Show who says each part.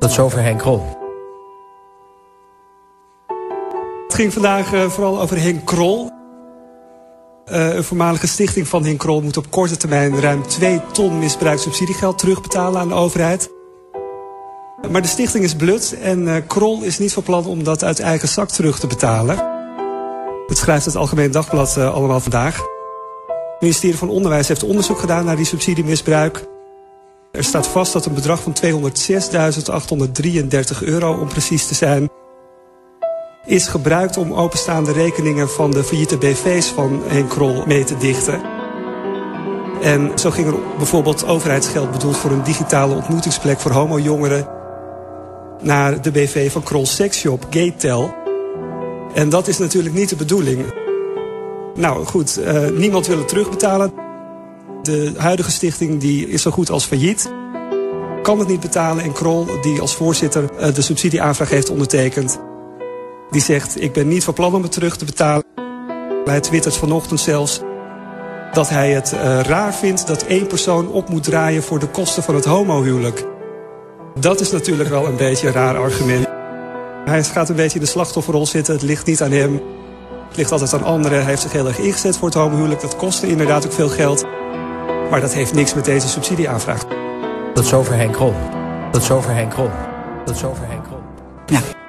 Speaker 1: Tot zover Henk Krol.
Speaker 2: Het ging vandaag uh, vooral over Henk Krol. Uh, een voormalige stichting van Henk Krol moet op korte termijn ruim 2 ton misbruikt subsidiegeld terugbetalen aan de overheid. Maar de stichting is blut en uh, Krol is niet van plan om dat uit eigen zak terug te betalen. Het schrijft het Algemeen Dagblad allemaal vandaag. Het ministerie van Onderwijs heeft onderzoek gedaan naar die subsidiemisbruik. Er staat vast dat een bedrag van 206.833 euro, om precies te zijn, is gebruikt om openstaande rekeningen van de failliete BV's van Henk Krol mee te dichten. En zo ging er bijvoorbeeld overheidsgeld bedoeld voor een digitale ontmoetingsplek voor homojongeren naar de BV van Krol Sexshop, Gaytel. En dat is natuurlijk niet de bedoeling. Nou goed, uh, niemand wil het terugbetalen. De huidige stichting die is zo goed als failliet. Kan het niet betalen en Krol, die als voorzitter uh, de subsidieaanvraag heeft ondertekend... die zegt, ik ben niet van plan om het terug te betalen. Hij twittert vanochtend zelfs dat hij het uh, raar vindt dat één persoon op moet draaien voor de kosten van het homohuwelijk. Dat is natuurlijk wel een beetje een raar argument. Hij gaat een beetje in de slachtofferrol zitten. Het ligt niet aan hem. Het ligt altijd aan anderen. Hij heeft zich heel erg ingezet voor het homohuwelijk. Dat kostte inderdaad ook veel geld. Maar dat heeft niks met deze subsidieaanvraag.
Speaker 1: Tot zover Henk Krol. Tot zover Henk Krol. Tot zover Henk Krol.
Speaker 3: Ja.